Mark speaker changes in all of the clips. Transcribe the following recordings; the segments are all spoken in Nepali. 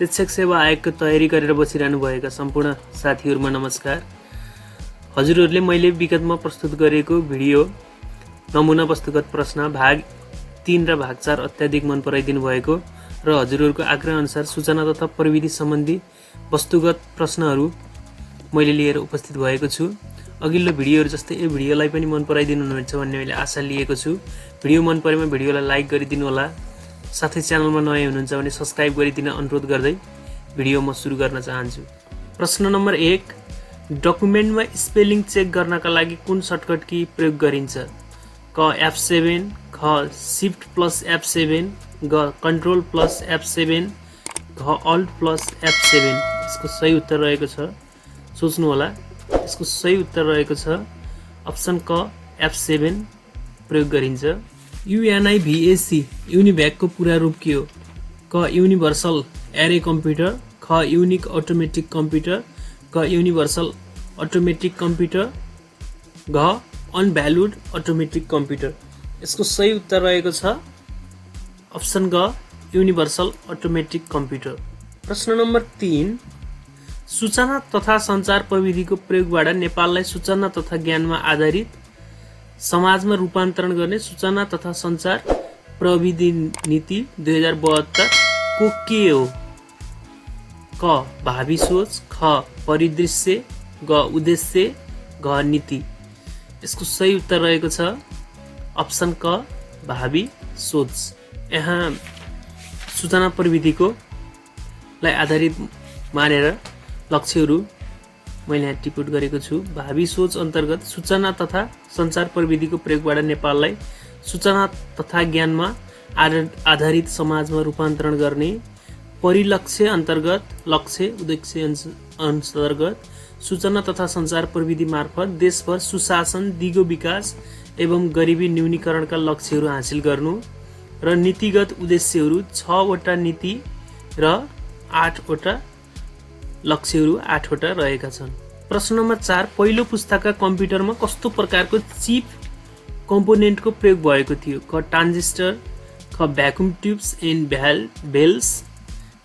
Speaker 1: शिक्षक सेवा आयोगको तयारी गरेर बसिरहनुभएका सम्पूर्ण साथीहरूमा नमस्कार। हजुरहरूले मैले विगतमा प्रस्तुत गरेको भिडियो नमुना वस्तुगत प्रश्न भाग तिन र भाग चार अत्याधिक मन पराइदिनु भएको र हजुरहरूको आग्रह अनुसार सूचना तथा प्रविधि सम्बन्धी वस्तुगत प्रश्नहरू मैले लिएर उपस्थित भएको छु। अघिल्लो भिडियोहरू जस्तै यो भिडियोलाई पनि मन पराइदिनु हुनुहुन्छ भन्ने मैले आशा लिएको छु। भिडियो मन परेमा भिडियोलाई लाइक गरिदिनु होला। साथै च्यानलमा नयाँ हुनुहुन्छ भने सब्सक्राइब गरिदिन अनुरोध गर्दै भिडियो म सुरु गर्न चाहन्छु। प्रश्न नम्बर एक डकुमेन्टमा स्पेलिङ चेक गर्नका लागि कुन सर्टकट की प्रयोग गरिन्छ? क एफ सेभेन ख सिफ्ट प्लस एफ सेभेन ग कन्ट्रोल प्लस एफ सेभेन घ अल्ट प्लस एफ सेभेन। यसको सही उत्तर रहेको छ। सोच्नुहोला यसको सही उत्तर रहेको छ। अप्सन क एफ सेभेन प्रयोग गरिन्छ। युएनआइभिएसी युनिभ्याकको पुरा रूप के हो क युनिभर्सल एरे कम्प्युटर ख युनिक अटोमेटिक कम्प्युटर क युनिभर्सल अटोमेटिक कम्प्युटर घ अनभ्यालुड अटोमेटिक कम्प्युटर यसको सही उत्तर रहेको छ अप्सन ग युनिभर्सल अटोमेटिक कम्प्युटर प्रश्न नम्बर तिन सूचना तथा सञ्चार प्रविधिको प्रयोगबाट नेपाललाई सूचना तथा ज्ञानमा आधारित समाजमा रूपान्तरण गर्ने सूचना तथा सञ्चार प्रविधि नीति दुई हजार बहत्तरको के हो? क भावी सोच ख परिदृश्य ग उद्देश्य घ नीति। यसको सही उत्तर रहेको छ अप्सन क भावी सोच। यहाँ सूचना प्रविधिको लाई आधारित मानेर लक्ष्यहरू मैले यहाँ टिपुट गरेको छु। भावी सोच अन्तर्गत सूचना तथा सञ्चार प्रविधिको प्रयोगबाट नेपाललाई सूचना तथा ज्ञानमा आधारित समाजमा रूपान्तरण गर्ने परिलक्ष्य अन्तर्गत लक्ष्य उद्देश्य अन्तर्गत सूचना तथा सञ्चार प्रविधि मार्फत देशभर सुशासन दिगो विकास एवं गरिबी न्यूनीकरणका लक्ष्यहरू हासिल गर्नु र नीतिगत उद्देश्यहरू छवटा नीति र आठवटा लक्ष्यहरू आठवटा रहेका छन्। प्रश्न नम्बर चार पहिलो पुस्ताका कम्प्युटरमा कस्तो प्रकारको चिप कम्पोनेन्टको प्रयोग भएको थियो? क ट्रान्जिस्टर ख भ्याकुम ट्युब्स एन्ड भ्याल भेल्स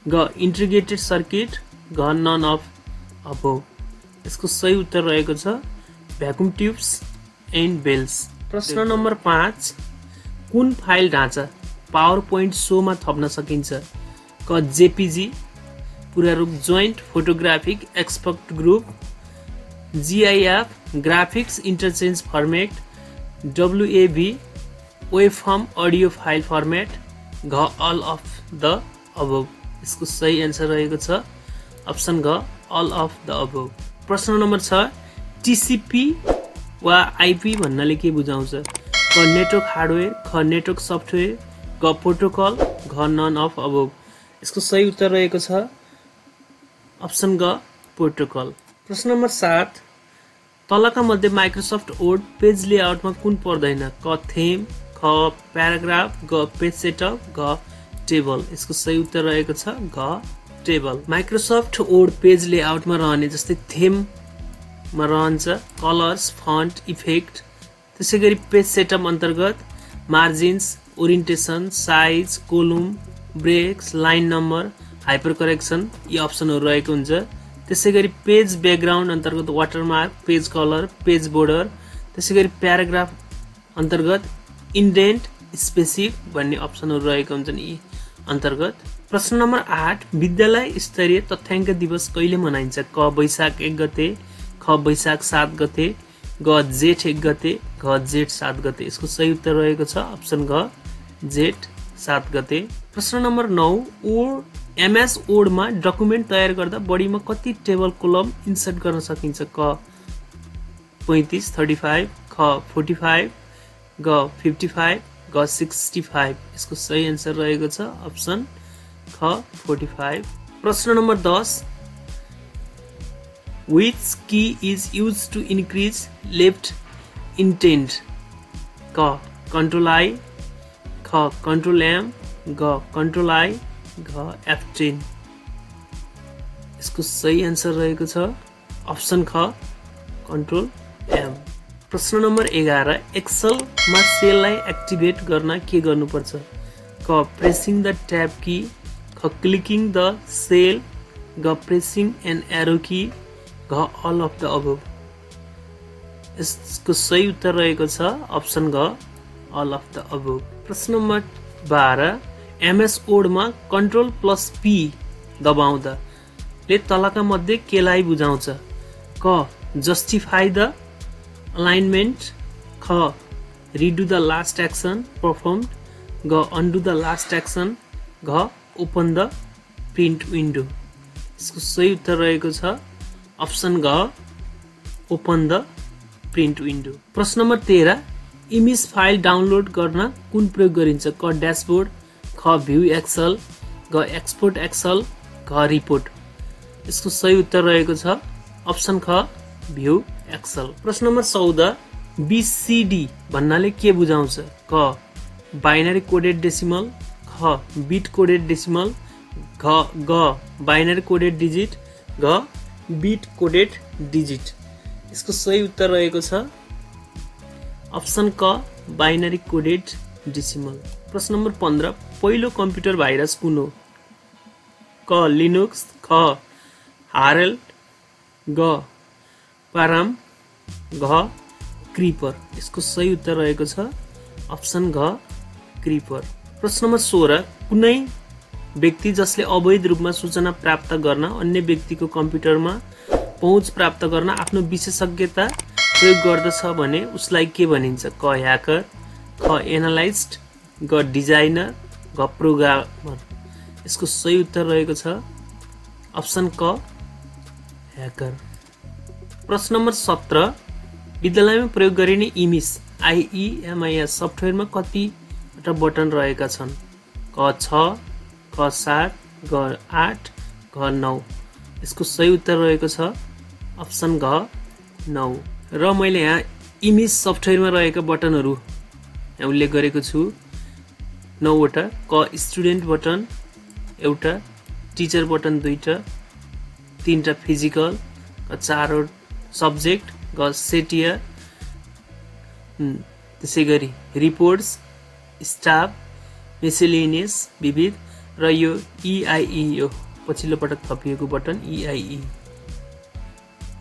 Speaker 1: ग इन्टिग्रेटेड सर्किट घ नन अफ अब। यसको सही उत्तर रहेको छ भ्याकुम ट्युब्स एन्ड बेल्स। प्रश्न नम्बर पाँच कुन फाइल ढाँचा पावर पोइन्ट सोमा थप्न सकिन्छ? क जेपिजी पुरा रूप joint photographic expert group GIF graphics interchange format WAV waveform audio file format घ अल अफ द अबव यसको सही एन्सर रहेको छ। अप्सन घ अल अफ द अबव प्रश्न नम्बर छ टिसिपी वा आइपी भन्नाले के बुझाउँछ? क नेटवर्क हार्डवेयर ख नेटवर्क सफ्टवेयर ग प्रोटोकल घ नन अफ अबव यसको सही उत्तर रहेको छ। अप्सन ग प्रोटोकल प्रश्न नम्बर सात तलका मध्ये माइक्रोसफ्ट वर्ड पेज लेआउटमा कुन पर्दैन? क थेम ख प्याराग्राफ ग पेज सेटअप घ टेबल। यसको सही उत्तर रहेको छ घ टेबल। माइक्रोसफ्ट वर्ड पेज लेआउटमा रहने जस्तै थेममा रहन्छ कलर्स फन्ट इफेक्ट। त्यसै गरी पेज सेटअप अन्तर्गत margins orientation size column breaks line number hyper correction यी अप्सनहरू रहेको हुन्छ। त्यसै गरी पेज ब्याकग्राउन्ड अन्तर्गत watermark page colour page border त्यसै गरी प्याराग्राफ अन्तर्गत इन्डेन्ट स्पेसिक भन्ने अप्सनहरू रहेका हुन्छन् यी अन्तर्गत। प्रश्न नम्बर आठ विद्यालय स्तरीय तथ्याङ्क दिवस कहिले मनाइन्छ? क वैशाख एक गते ख वैशाख सात गते ग जेठ एक गते घ जेठ सात गते। यसको सही उत्तर रहेको छ अप्सन घ जेठ सात गते। प्रश्न नम्बर नौ ओ एमएस ओडमा डकुमेन्ट तयार गर्दा बढीमा कति टेबल कोलम इन्सर्ट गर्न सकिन्छ? क पैँतिस थर्टी फाइभ ख फोर्टी फाइभ ग फिफ्टी फाइभ ग सिक्सटी फाइभ। यसको सही एन्सर रहेको छ अप्सन ख फोर्टी फाइभ। प्रश्न नम्बर दस। Which key is use to increase left indent क कन्ट्रोल आई ख कन्ट्रोल एम ग कन्ट्रोल आई घ एफटेन यसको सही एन्सर रहेको छ अप्सन ख कन्ट्रोल एम प्रश्न नम्बर एघार एक्सलमा सेललाई एक्टिभेट गर्न के गर्नुपर्छ? क प्रेसिङ द ट्याब कि ख क्लिकिङ द सेल ग प्रेसिङ एन्ड एरो की घ अल अफ द अबभ यसको सही उत्तर रहेको छ अप्सन घ अल अफ द अबभ प्रश्न नम्बर बाह्र एमएस ओडमा कन्ट्रोल प्लस पी दबाउँदा ले तलका मध्ये केलाई बुझाउँछ? क जस्टिफाई द अलाइनमेन्ट ख redo the last action perform ग अन्डु द लास्ट एक्सन घ ओपन द प्रिन्ट विन्डो। यसको सही उत्तर रहेको छ अप्सन घ ओपन द प्रिन्ट विन्डो। प्रश्न नम्बर तेह्र इमेज फाइल डाउनलोड गर्न कुन प्रयोग गरिन्छ? क ड्यासबोर्ड ख भ्यू एक्सल ग एक्सपोर्ट एक्सल घ रिपोर्ट। यसको सही उत्तर रहेको छ अप्सन ख भ्यू एक्सल। प्रश्न नम्बर चौध बिसिडी भन्नाले के बुझाउँछ? क बाइनरी कोडेड डेसिमल ख बिट कोडेड डेसिमल घ ग बाइनरी कोडेड डिजिट घ बिट कोडेड डिजिट। यसको सही उत्तर रहेको छ अप्सन क बाइनरी कोडेड डेसिमल। प्रश्न नम्बर पन्ध्र पहिलो कम्प्युटर भाइरस कुन हो? क लिनुक्स ख हारेल ग पाराम घ क्रिपर। यसको सही उत्तर रहेको छ अप्सन घ क्रिपर। प्रश्न नम्बर सोह्र कुनै व्यक्ति जसले अवैध रूपमा सूचना प्राप्त गर्न अन्य व्यक्तिको कम्प्युटरमा पहुँच प्राप्त गर्न आफ्नो विशेषज्ञता प्रयोग गर्दछ भने उसलाई के भनिन्छ? क ह्याकर ख एनालाइस्ट ग डिजाइनर घ प्रोग्रामर। यसको सही उत्तर रहेको छ अप्सन क ह्याकर। प्रश्न नम्बर सत्र विद्यालयमा प्रयोग गरिने इमिस आइइएमआइएस सफ्टवेयरमा कतिवटा बटन रहेका छन्? क छ क सात ग आठ घ नौ। यसको सही उत्तर रहेको छ अप्सन घ नौ। र मैले यहाँ इमेज सफ्टवेयरमा रहेका बटनहरू यहाँ उल्लेख गरेको छु। नौवटा क स्टुडेन्ट बटन एउटा टिचर बटन दुईवटा तिनवटा फिजिकल चारवटा सब्जेक्ट ग सेटियर त्यसै गरी रिपोर्ट्स स्टाफ मेसेलिनियस विविध र यो इआइई यो पछिल्लो पटक थपिएको बटन इआइई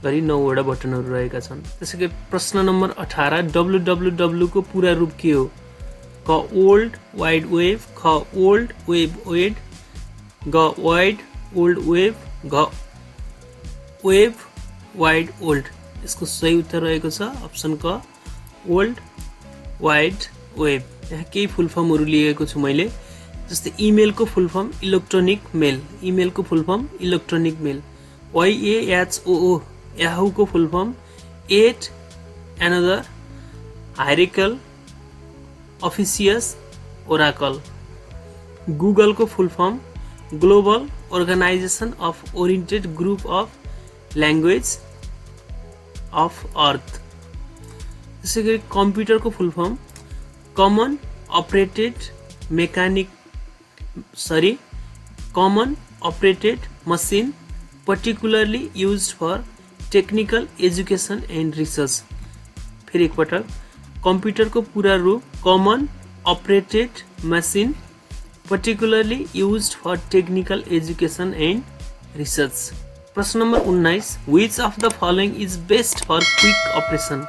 Speaker 1: गरी नौवटा बटनहरू रहेका छन्। त्यसै गरी प्रश्न नम्बर अठार डब्लुडब्लुडब्लुको पुरा रूप के हो? क ओल्ड वाइड वेभ ख ओल्ड वेब वेड, ग वाइड ओल्ड वेभ घ वेभ वाइड ओल्ड। यसको सही उत्तर रहेको छ अप्सन क, ओल्ड वाइड वेब। यहाँ केही फुल फर्महरू लिएको छु मैले। जस्तै इमेलको full form electronic mail. इमेलको full form electronic mail. YAHOO याहुको full form yet another hierarchical officious oracle गुगलको full form global organization of oriented group of language of earth त्यसै गरी कम्प्युटरको full form common operated mechanic sorry common operated machine particularly use for technical education and research फेरि एकपटक कम्प्युटरको पुरा रूप common operated machine particularly use for technical education and research प्रश्न नम्बर उन्नाइस which of the following is best for quick operation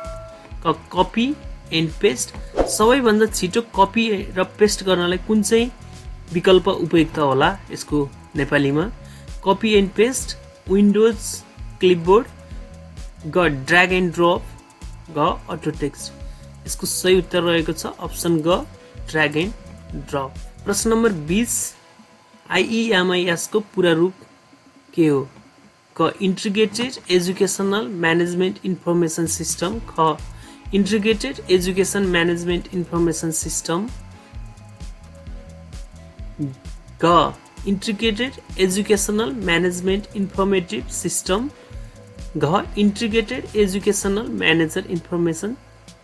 Speaker 1: copy and paste सबैभन्दा छिटो कपी र पेस्ट गर्नलाई कुन चाहिँ विकल्प उपयुक्त होला यसको नेपालीमा? Copy and paste Windows clipboard ग ड्र्याग एन्ड ड्रप ग अटोटेक्स्ट यसको सही उत्तर रहेको छ अप्सन ग ड्र्याग एन्ड ड्रप प्रश्न नम्बर बिस आइइएमआइएसको पुरा रूप के हो? क integrated educational management information system ख। Integrated education management information system ग। Integrated educational management informative system घ integrated educational manager information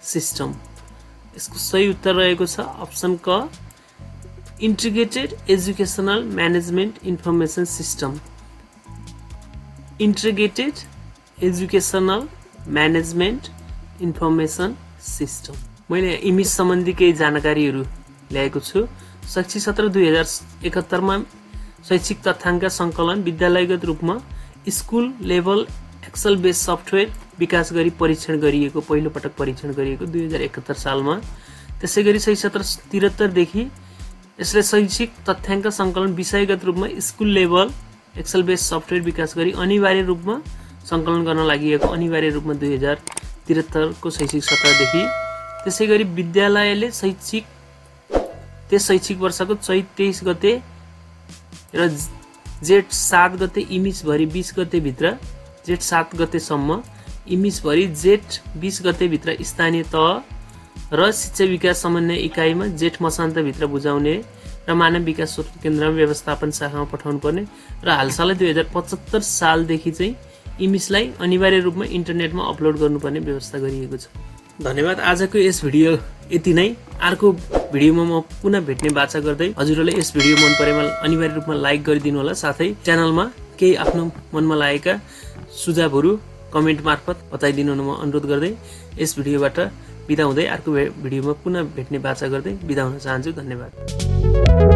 Speaker 1: system यसको सही उत्तर रहेको छ अप्सन क integrated educational management information system integrated educational management information system मैले इमिज सम्बन्धी केही जानकारीहरू ल्याएको छु। शैक्षिक सत्र दुई हजार एकहत्तरमा शैक्षिक तथ्याङ्क सङ्कलन विद्यालयगत रूपमा school level excel base software विकास गरी परीक्षण गरिएको पहिलो पटक परीक्षण गरिएको दुई हजार एकहत्तर सालमा। त्यसै गरी सही सत्र त्रिहत्तरदेखि यसले शैक्षिक तथ्याङ्क सङ्कलन विषयगत रूपमा school level excel base software विकास गरी अनिवार्य रूपमा सङ्कलन गर्न लागि अनिवार्य रूपमा दुई हजार त्रिहत्तरको शैक्षिक सत्रदेखि त्यसै गरी विद्यालयले शैक्षिक त्यस शैक्षिक वर्षको चैत तेइस गते र जेठ सात गते इमिसभरि बिस गतेभित्र जेठ सात गतेसम्म इमिसभरि जेठ बिस गतेभित्र स्थानीय तह र शिक्षा विकास समन्वय इकाइमा जेठ मसान्तभित्र बुझाउने र मानव विकास स्रोत केन्द्रमा व्यवस्थापन शाखामा पठाउनु पर्ने र हालसालै दुई हजार पचहत्तर सालदेखि चाहिँ इमिसलाई अनिवार्य रूपमा इन्टरनेटमा अपलोड गर्नुपर्ने व्यवस्था गरिएको छ। धन्यवाद। आजको यस भिडियो यति नै। अर्को भिडियोमा म पुनः भेट्ने बाचा गर्दै हजुरहरूले यस भिडियो मन परेमा अनिवार्य रूपमा लाइक गरिदिनु होला। साथै च्यानलमा केही आफ्नो मनमा लागेका सुझावहरू कमेन्ट मार्फत बताइदिनु म अनुरोध गर्दै यस भिडियोबाट बिदा हुँदै अर्को भिडियोमा पुनः भेट्ने बाचा गर्दै बिदा हुन चाहन्छु। धन्यवाद।